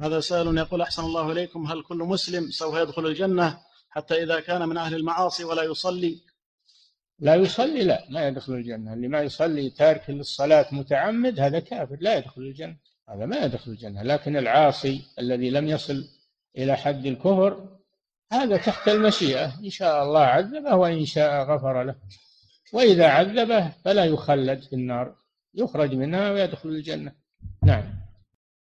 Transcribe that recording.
هذا سائل يقول أحسن الله إليكم هل كل مسلم سوف يدخل الجنة حتى إذا كان من أهل المعاصي ولا يصلي؟ لا يصلي لا ما يدخل الجنة. اللي ما يصلي تارك للصلاة متعمد هذا كافر لا يدخل الجنة. هذا ما يدخل الجنة. لكن العاصي الذي لم يصل إلى حد الكفر هذا تحت المشيئة. إن شاء الله عذبه وإن شاء غفر له. وإذا عذبه فلا يخلد في النار. يخرج منها ويدخل الجنة. نعم.